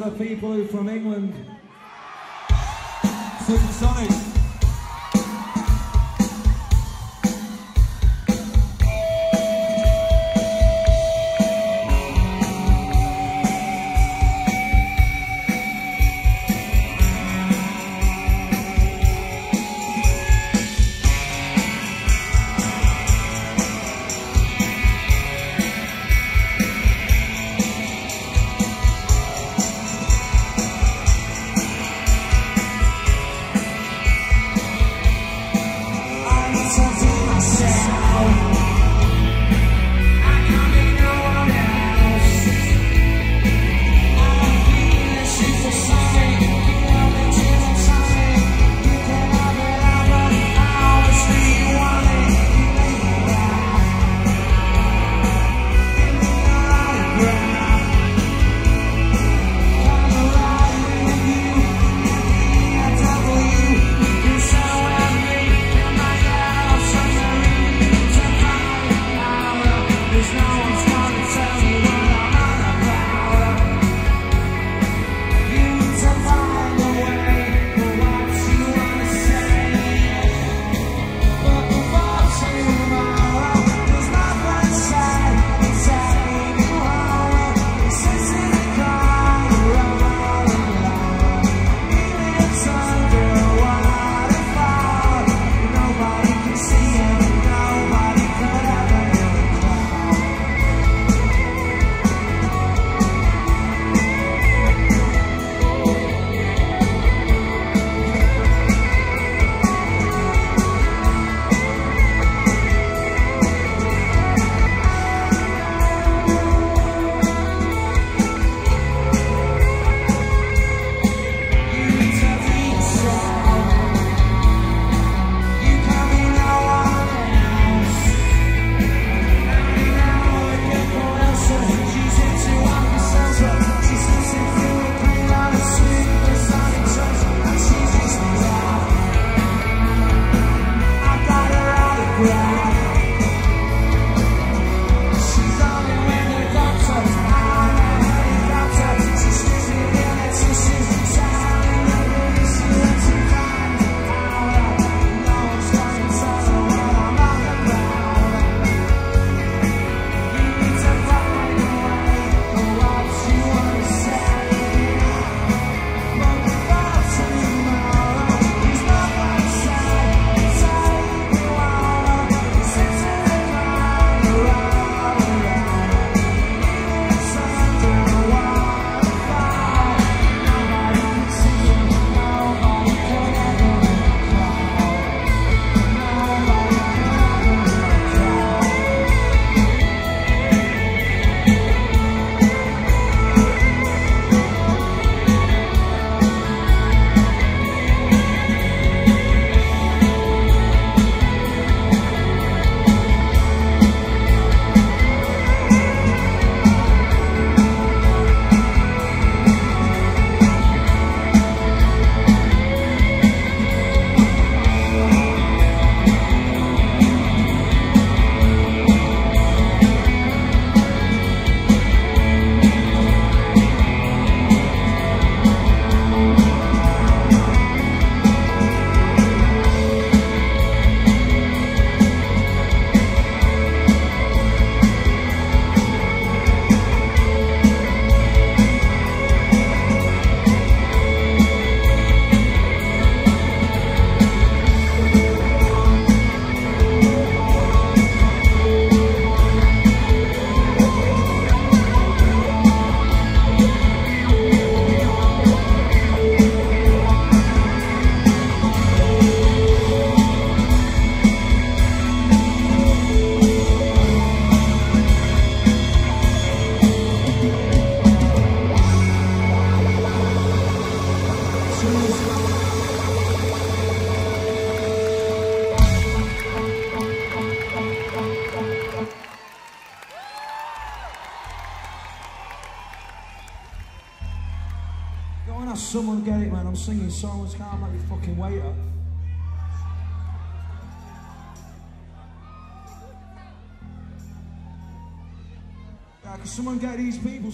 For the people from England. Supersonic.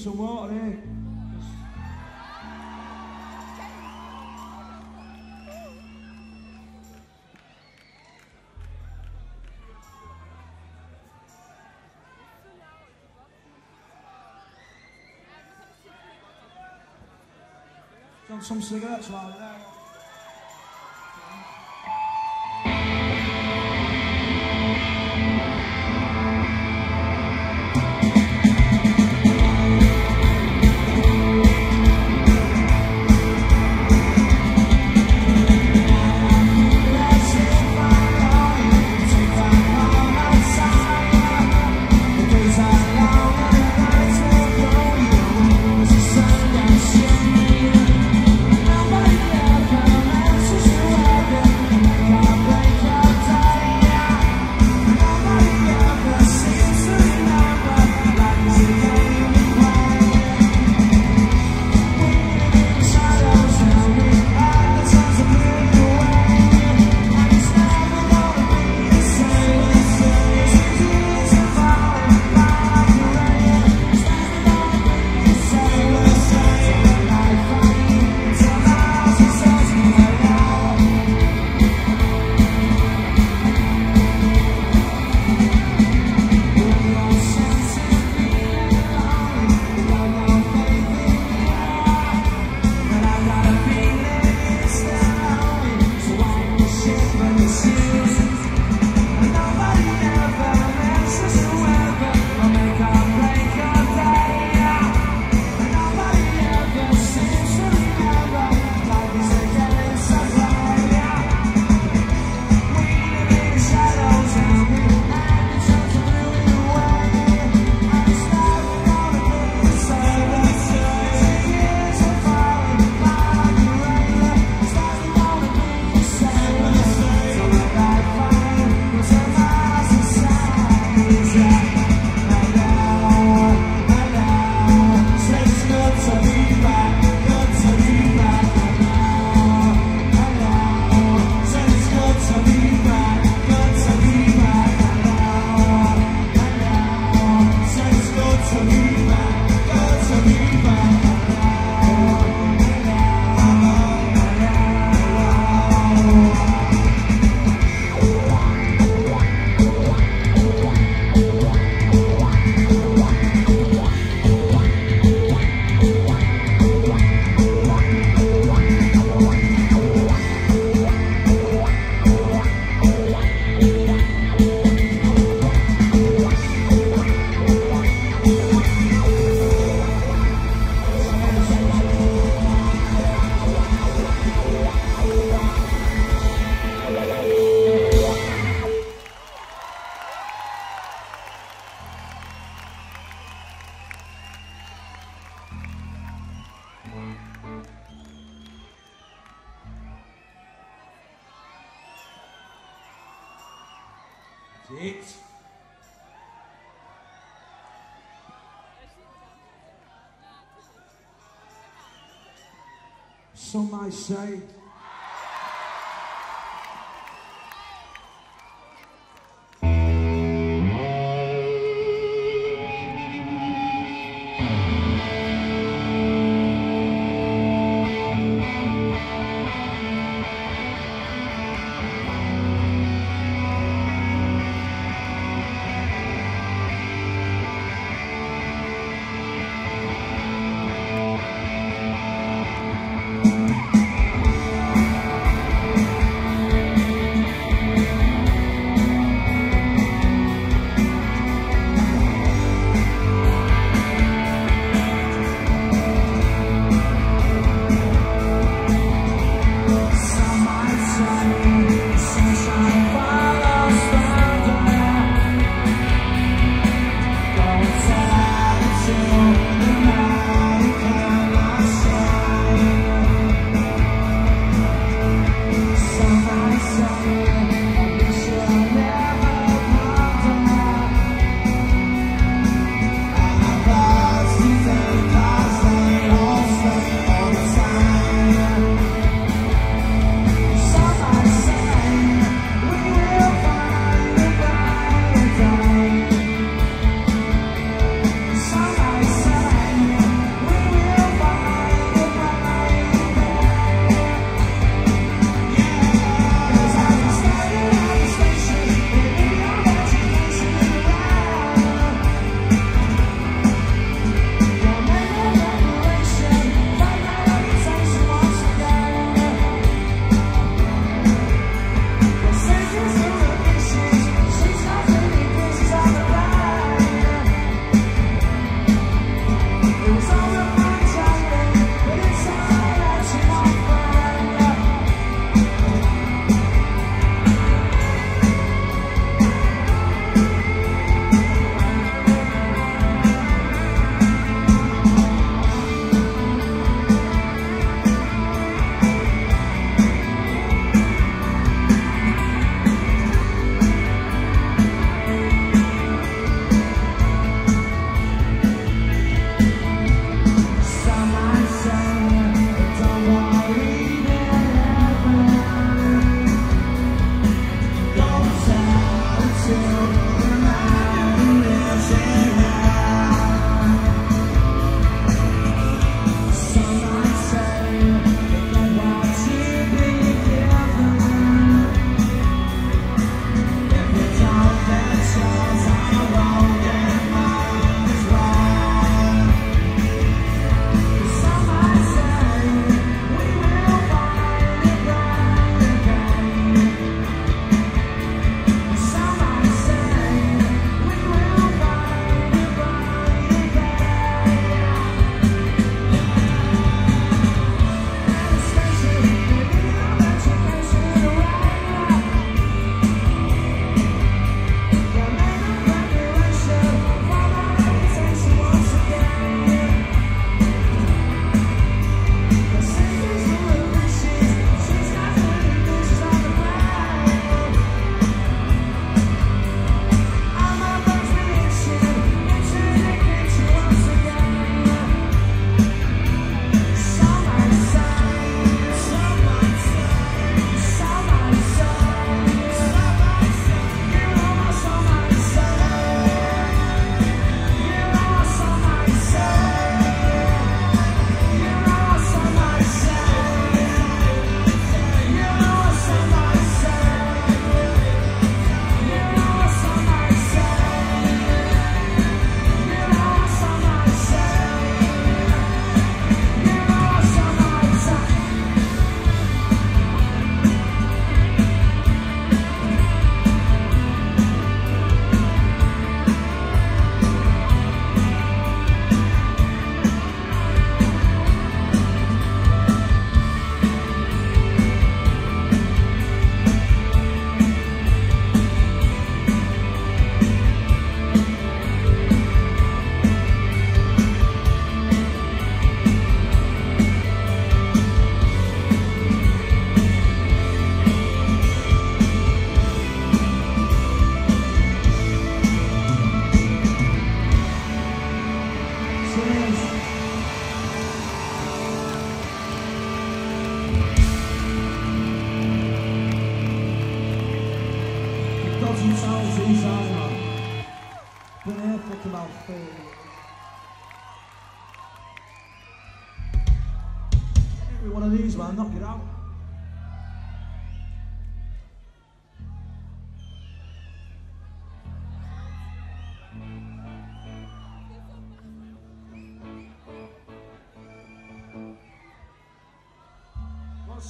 so much. Hey. Some cigarettes, man. Some might say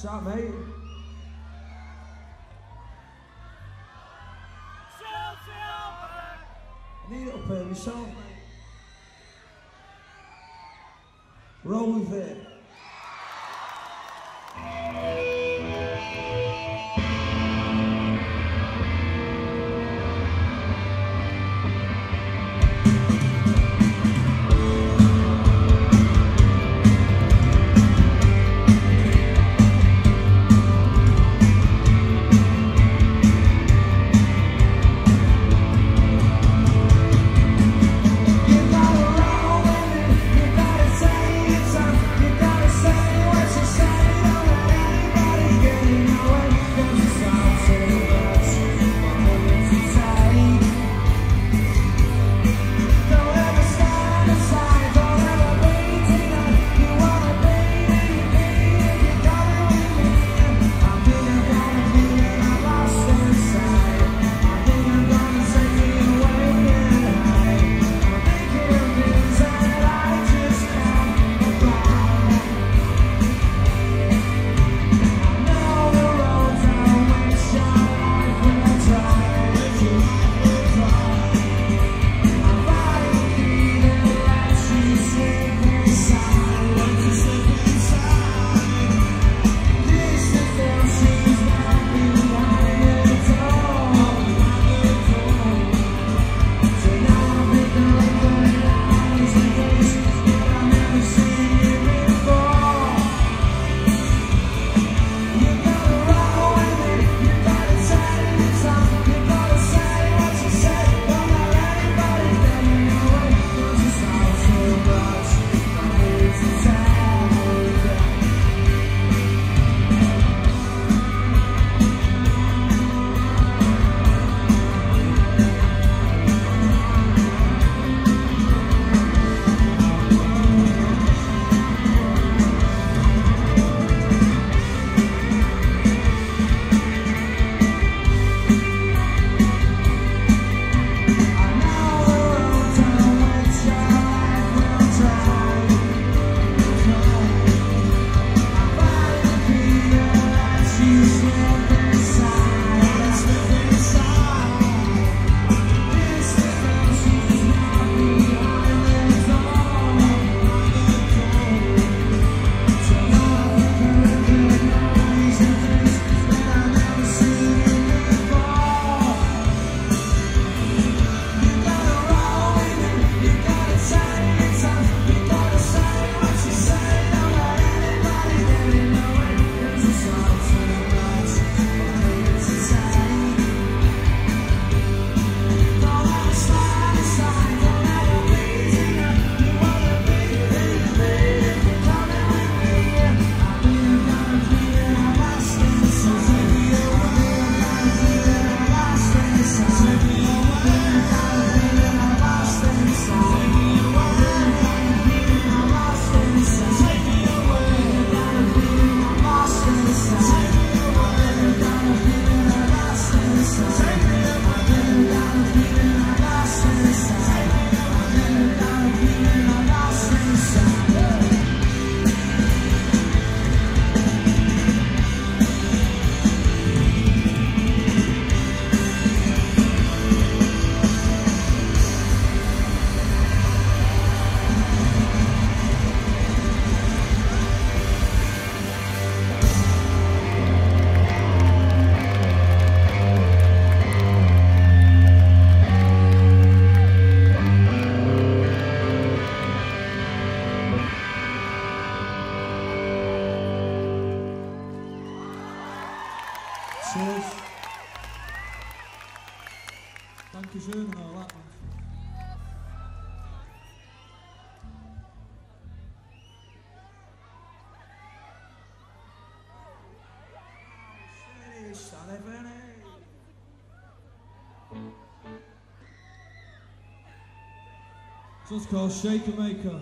shot, mate. I need it up here myself, mate. Roll with it. This one's called Shaker Maker.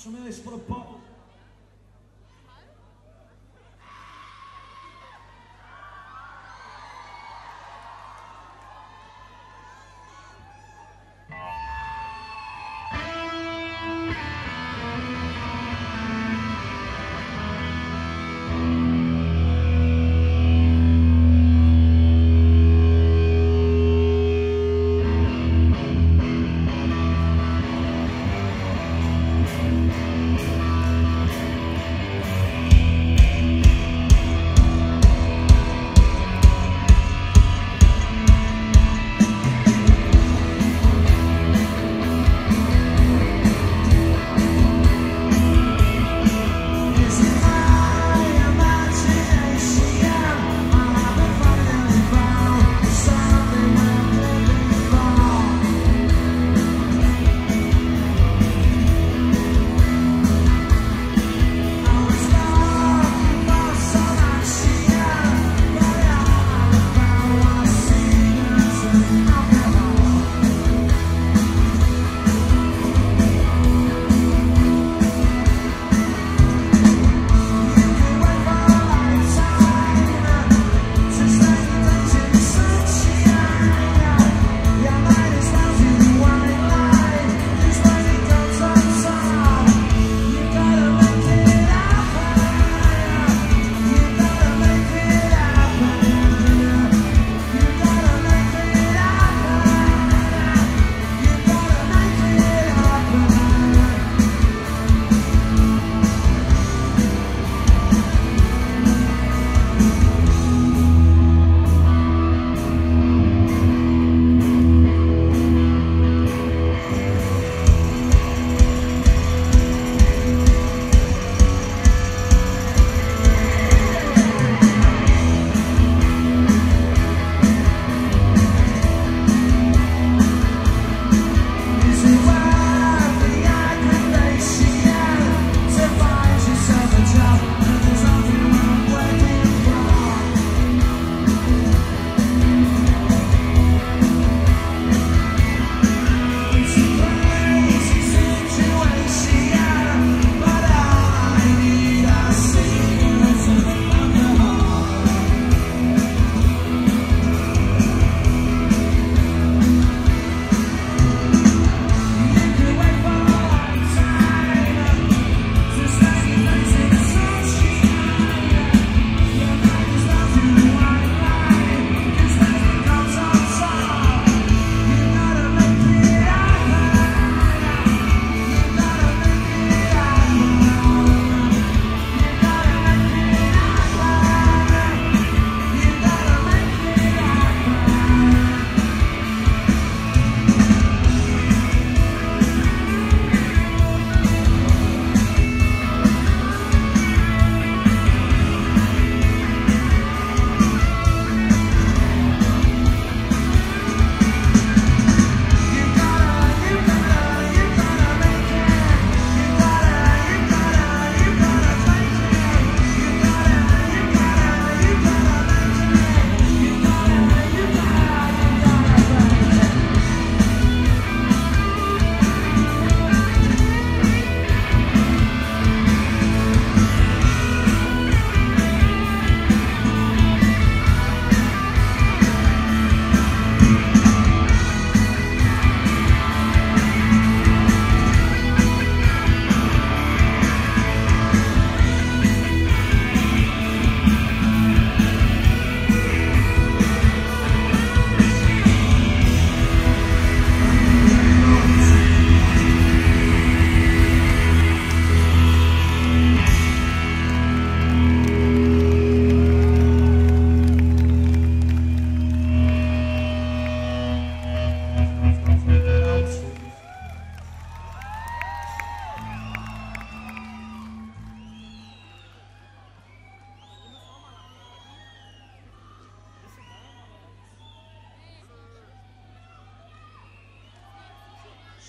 Jackson it's for the ball.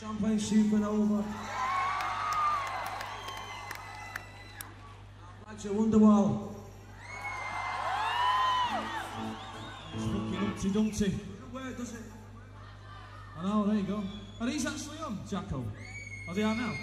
Champagne Supernova. Roger Wonderwall. It's fucking Humpty Dumpty. does does it? I know, there you go. Are these actually on, Jacko? Are they on now?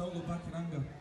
It's called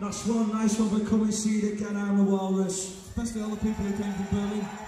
That's one nice one for coming. See you again. I'm a walrus. Especially all the people who came from Berlin.